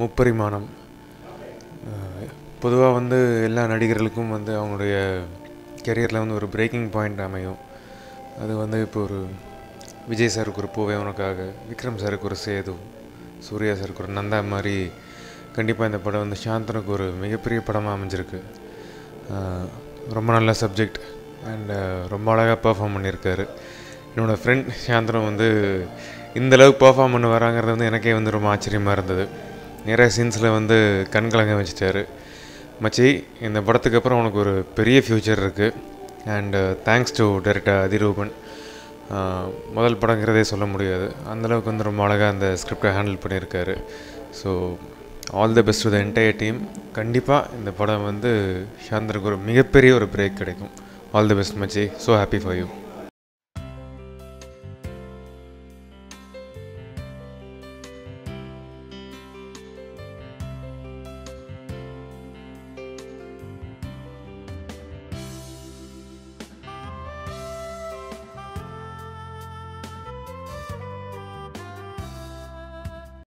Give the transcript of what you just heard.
முப்பரிமாணம். பொதுவாக வந்து எல்லா நடிகர்களுக்கும் வந்து அவங்களுடைய கெரியரில் வந்து ஒரு பிரேக்கிங் பாயிண்ட் அமையும். அது வந்து இப்போ ஒரு விஜய் சாருக்கு ஒரு பூவே உனக்காக விக்ரம் சாருக்கு ஒரு சேது சூர்யா சாருக்கு ஒரு நந்தா மாதிரி கண்டிப்பாக இந்த படம் வந்து சாந்தனுக்கு ஒரு மிகப்பெரிய படமாக அமைஞ்சிருக்கு. ரொம்ப நல்ல சப்ஜெக்ட் அண்ட் ரொம்ப அழகாக பெர்ஃபார்ம் பண்ணியிருக்காரு. என்னோடய ஃப்ரெண்ட் சாந்தனம் வந்து இந்த பர்ஃபார்ம் பெர்ஃபார்ம் பண்ண வராங்கிறது வந்து எனக்கே வந்து ரொம்ப ஆச்சரியமாக இருந்தது. நிறைய சீன்ஸில் வந்து கண் கலங்க வச்சுட்டாரு. மச்சி இந்த படத்துக்கு அப்புறம் உனக்கு ஒரு பெரிய ஃப்யூச்சர் இருக்குது and thanks to director Athiroopan. முதல் படங்கிறதே சொல்ல முடியாது. அந்தளவுக்கு வந்து ரொம்ப அழகாக அந்த ஸ்கிரிப்டை ஹேண்டில் பண்ணியிருக்காரு. So all the best to the entire team கண்டிப்பாக இந்த படம் வந்து சாந்தருக்கு ஒரு மிகப்பெரிய ஒரு பிரேக் கிடைக்கும். ஆல் தி பெஸ்ட் மச்சி. So happy for you